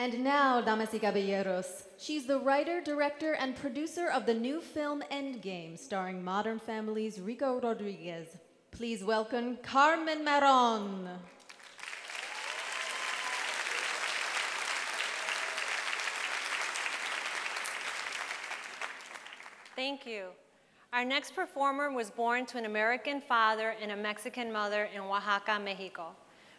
And now, damas y caballeros, she's the writer, director, and producer of the new film Endgame, starring Modern Family's Rico Rodriguez. Please welcome Carmen Maron. Thank you. Our next performer was born to an American father and a Mexican mother in Oaxaca, Mexico.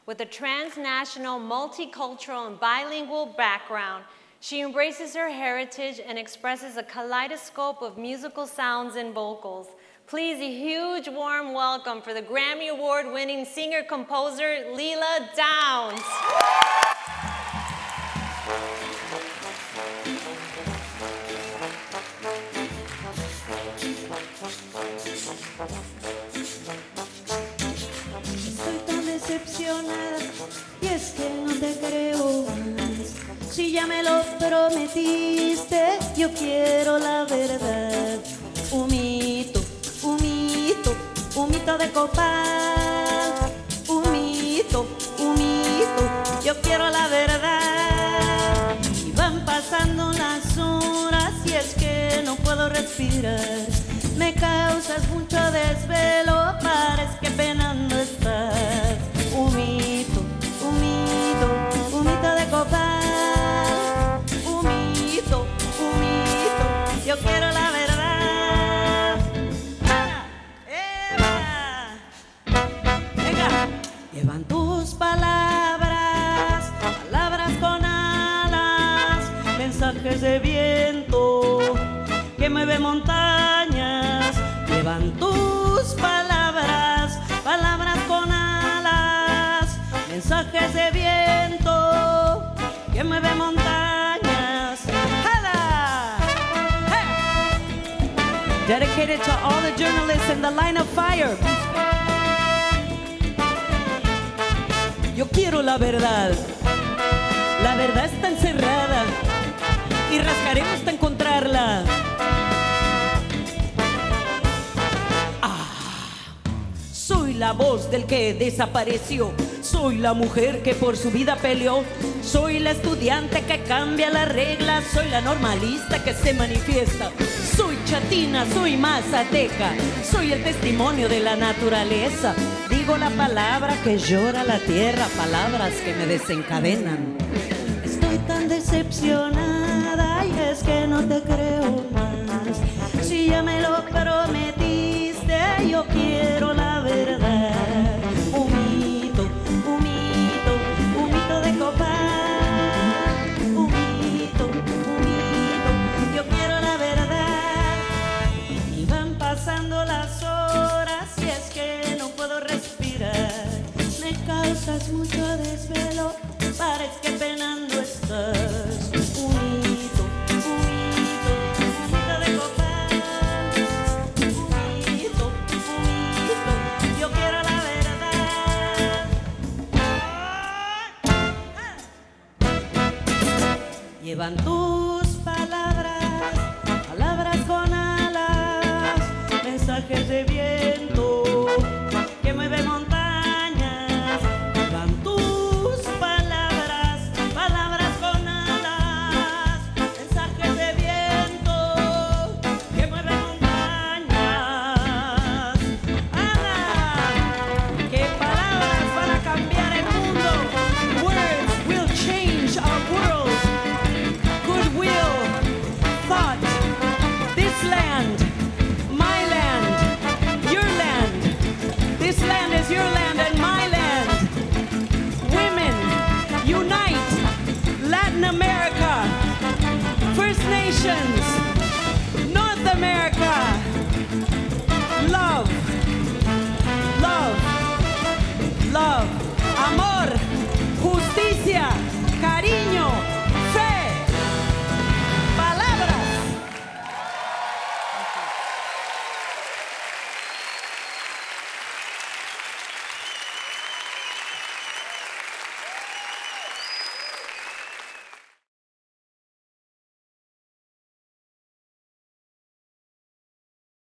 With a transnational, multicultural, and bilingual background, she embraces her heritage and expresses a kaleidoscope of musical sounds and vocals. Please, a huge warm welcome for the Grammy Award winning singer composer Leela Downs. Ya me lo prometiste, yo quiero la verdad. Un mito, un mito, un mito de copal. Un mito, un mito, yo quiero la verdad. Y van pasando las horas y es que no puedo respirar. Me causas mucho desvelo, parece de viento que mueve montañas. Llevan tus palabras, palabras con alas, mensajes de viento que mueve montañas. ¡Hala! ¡Hey! Dedicated to all the journalists in the line of fire. Yo quiero la verdad. La verdad está encerrada y rascaremos hasta encontrarla. Ah, soy la voz del que desapareció. Soy la mujer que por su vida peleó. Soy la estudiante que cambia las reglas. Soy la normalista que se manifiesta. Soy chatina, soy mazateca. Soy el testimonio de la naturaleza. Digo la palabra que llora la tierra. Palabras que me desencadenan. Estoy tan decepcionada es que no te creo Llevan nations.